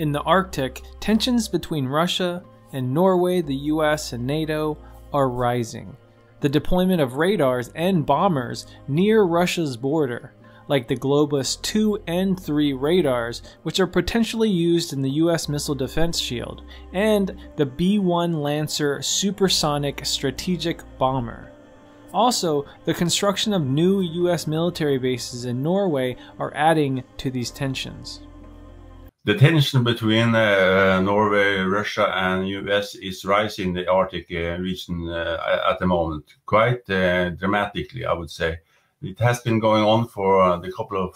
In the Arctic, tensions between Russia and Norway, the US, and NATO are rising. The deployment of radars and bombers near Russia's border, like the Globus 2 and 3 radars, which are potentially used in the US missile defense shield, and the B 1 Lancer supersonic strategic bomber. Also, the construction of new US military bases in Norway are adding to these tensions. The tension between uh, Norway, Russia, and US is rising in the Arctic uh, region uh, at the moment, quite uh, dramatically, I would say. It has been going on for a couple of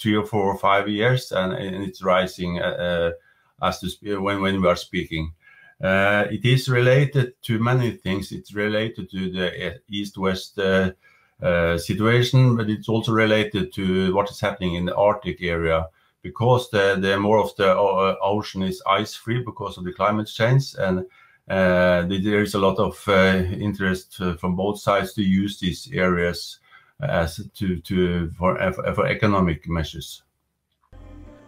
three or four or five years, and, and it's rising as to when when we are speaking. Uh, it is related to many things. It's related to the east-west uh, uh, situation, but it's also related to what is happening in the Arctic area because the, the more of the uh, ocean is ice-free because of the climate change, and uh, there is a lot of uh, interest from both sides to use these areas as to to for for economic measures.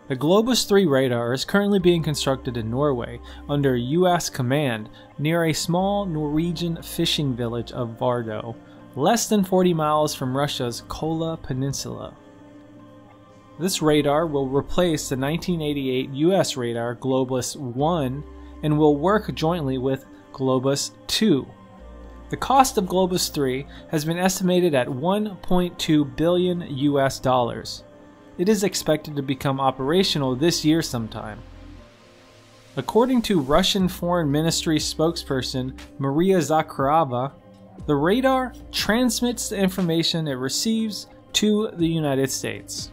The Globus 3 radar is currently being constructed in Norway under US command near a small Norwegian fishing village of Vardø, less than 40 miles from Russia's Kola Peninsula. This radar will replace the 1988 US radar Globus 1 and will work jointly with Globus 2. The cost of Globus 3 has been estimated at 1.2 billion US dollars. It is expected to become operational this year sometime. According to Russian Foreign Ministry spokesperson Maria Zakharova, the radar transmits the information it receives to the United States.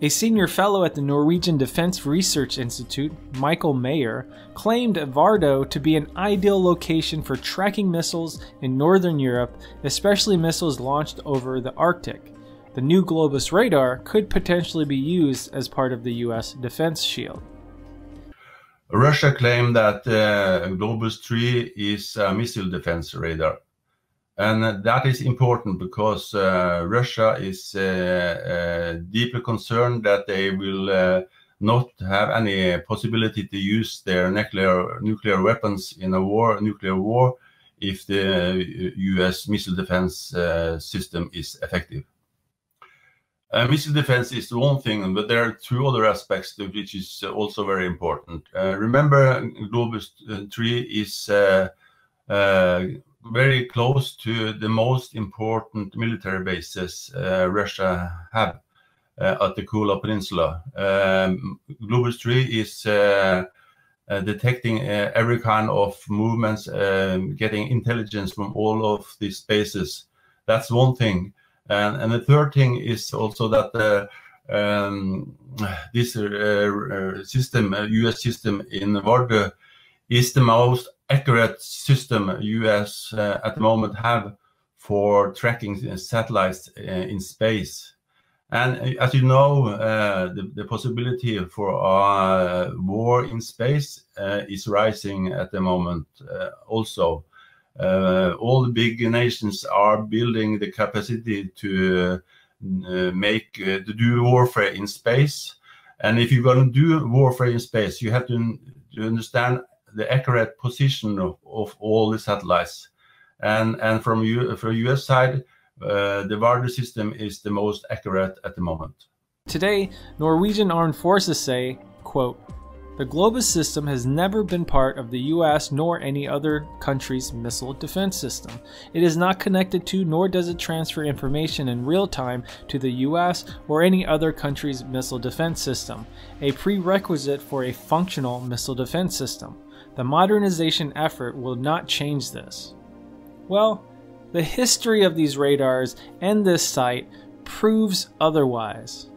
A senior fellow at the Norwegian Defense Research Institute, Michael Mayer, claimed Vardø to be an ideal location for tracking missiles in Northern Europe, especially missiles launched over the Arctic the new Globus radar could potentially be used as part of the US defense shield. Russia claimed that uh, Globus 3 is a missile defense radar. And that is important because uh, Russia is uh, uh deeply concerned that they will not have any possibility to use their nuclear nuclear weapons in a war, nuclear war, if the U.S. missile defense uh, system is effective. Uh, missile defense is the one thing, but there are two other aspects which is also very important. Uh, remember, Globus uh, 3 is very close to the most important military bases uh, Russia have at the Kola Peninsula. Um, Globus 3 is detecting every kind of movements, um, getting intelligence from all of these bases. That's one thing. And, and the third thing is also that uh, um, this uh, uh system, US uh, system in Vardø, is the most accurate system US uh, at the moment have for tracking satellites in space. And as you know, uh, the, the, possibility for a war in space uh, is rising at the moment also. Uh, all the big nations are building the capacity to uh, make uh, to do warfare in space. And if you're going to do warfare in space, you have to, to understand the accurate position of, of all the satellites. And and from from US side, uh, the Vardø system is the most accurate at the moment. Today, Norwegian armed forces say, quote, the Globus system has never been part of the US nor any other country's missile defense system. It is not connected to nor does it transfer information in real time to the US or any other country's missile defense system, a prerequisite for a functional missile defense system. The modernization effort will not change this. Well, the history of these radars and this site proves otherwise.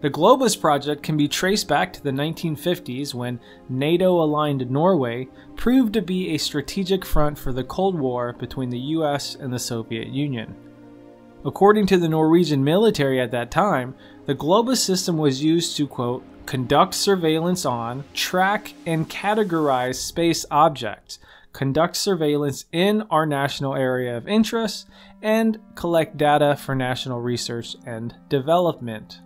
The Globus project can be traced back to the 1950s when NATO aligned Norway proved to be a strategic front for the Cold War between the US and the Soviet Union. According to the Norwegian military at that time, the Globus system was used to, quote, conduct surveillance on, track, and categorize space objects, conduct surveillance in our national area of interest, and collect data for national research and development.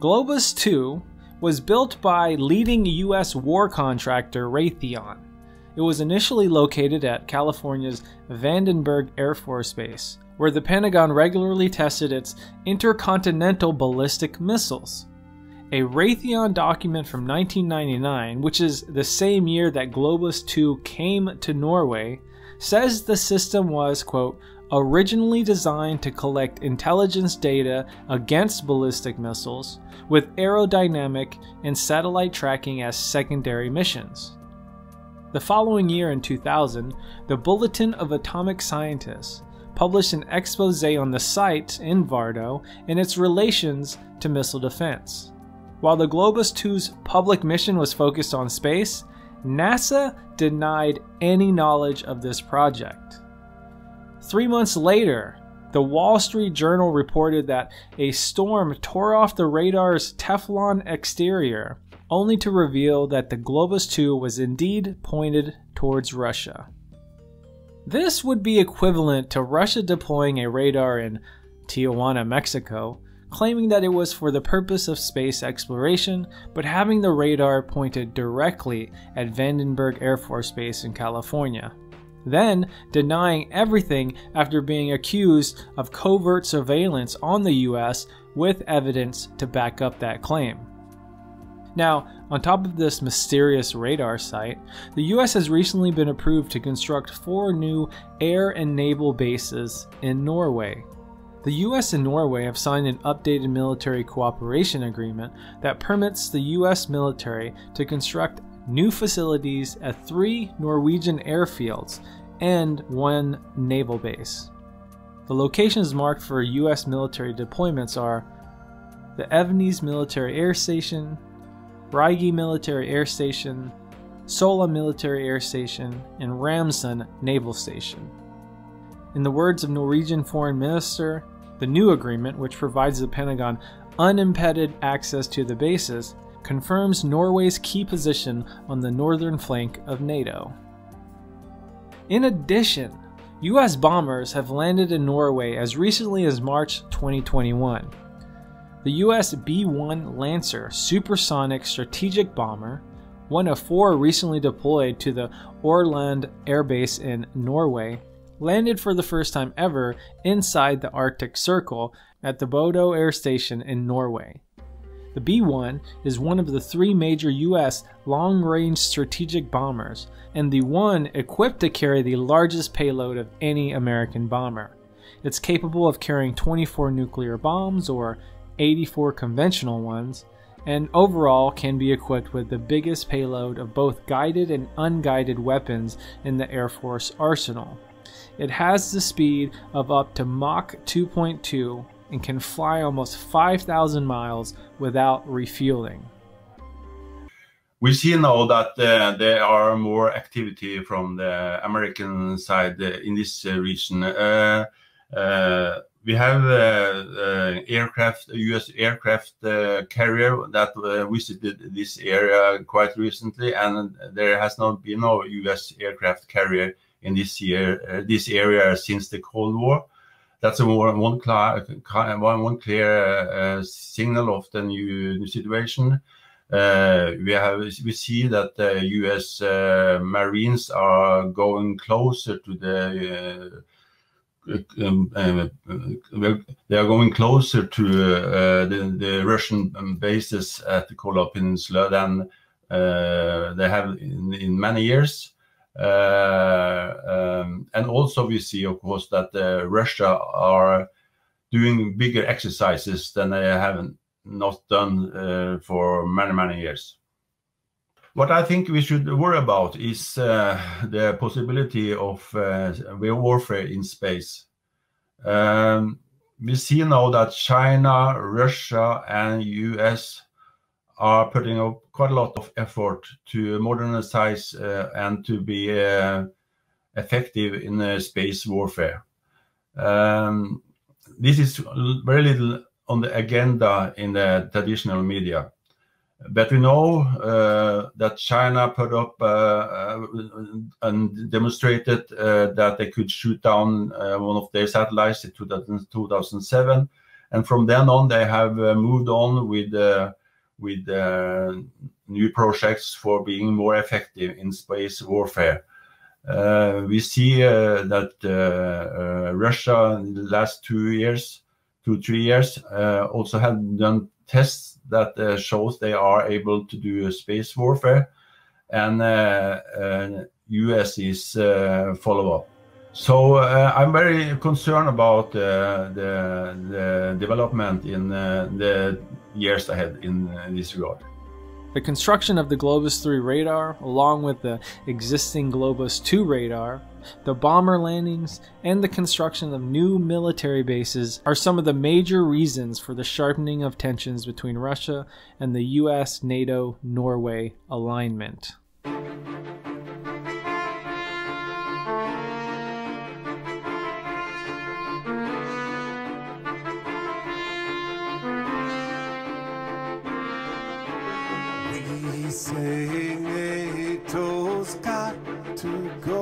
Globus 2 was built by leading U.S. war contractor Raytheon. It was initially located at California's Vandenberg Air Force Base, where the Pentagon regularly tested its intercontinental ballistic missiles. A Raytheon document from 1999, which is the same year that Globus 2 came to Norway, says the system was, quote, originally designed to collect intelligence data against ballistic missiles, with aerodynamic and satellite tracking as secondary missions. The following year, in 2000, the Bulletin of Atomic Scientists published an expose on the site in Vardø and its relations to missile defense. While the Globus 2's public mission was focused on space, NASA denied any knowledge of this project. Three months later, the Wall Street Journal reported that a storm tore off the radar's Teflon exterior, only to reveal that the Globus 2 was indeed pointed towards Russia. This would be equivalent to Russia deploying a radar in Tijuana, Mexico, claiming that it was for the purpose of space exploration, but having the radar pointed directly at Vandenberg Air Force Base in California. Then denying everything after being accused of covert surveillance on the US with evidence to back up that claim. Now, on top of this mysterious radar site, the US has recently been approved to construct four new air and naval bases in Norway. The US and Norway have signed an updated military cooperation agreement that permits the US military to construct new facilities at three Norwegian airfields and one naval base. The locations marked for US military deployments are the Evenes Military Air Station, Rygge Military Air Station, Sola Military Air Station, and Ramsund Naval Station. In the words of Norwegian Foreign Minister, the new agreement, which provides the Pentagon unimpeded access to the bases, confirms Norway's key position on the northern flank of NATO. In addition, US bombers have landed in Norway as recently as March 2021. The US B 1 Lancer supersonic strategic bomber, one of four recently deployed to the Ørland Air Base in Norway, landed for the first time ever inside the Arctic Circle at the Bodø Air Station in Norway. The B 1 is one of the three major U.S. long range strategic bombers, and the one equipped to carry the largest payload of any American bomber. It's capable of carrying 24 nuclear bombs or 84 conventional ones, and overall can be equipped with the biggest payload of both guided and unguided weapons in the Air Force arsenal. It has the speed of up to Mach 2.2 and can fly almost 5,000 miles without refueling. We see now that uh, there are more activity from the American side uh, in this uh, region. Uh, uh, we have uh, aircraft, U.S. aircraft carrier that visited this area quite recently, and there has not been no U.S. aircraft carrier in this year, uh, this area since the Cold War. That's a more, one, clear, one, one clear uh, signal of the new, new situation. Uh, we have we see that the U.S. Uh, Marines are going closer to the. Uh, um, uh, they are going closer to the, the, Russian um, bases at the Kola Peninsula than they have in, in many years. Uh, um, and also we see, of course, that uh, Russia are doing bigger exercises than they have not done uh, for many, many years. What I think we should worry about is the possibility of warfare in space. Um, we see now that China, Russia, and US are putting up quite a lot of effort to modernize uh, and to be uh, effective in uh, space warfare. Um, this is very little on the agenda in the traditional media. But we know uh, that China put up uh, uh, and demonstrated that they could shoot down one of their satellites in 2007 and from then on they have uh, moved on with uh, with uh, new projects for being more effective in space warfare. Uh, we see uh, that Russia in the last two years, two three years, also have done tests that shows they are able to do space warfare, and US is follow up. So uh, I'm very concerned about uh, the, the, development in uh, the years ahead in uh, this regard. The construction of the Globus 3 radar, along with the existing Globus 2 radar, the bomber landings, and the construction of new military bases are some of the major reasons for the sharpening of tensions between Russia and the US NATO Norway alignment. Saying to go, got to go.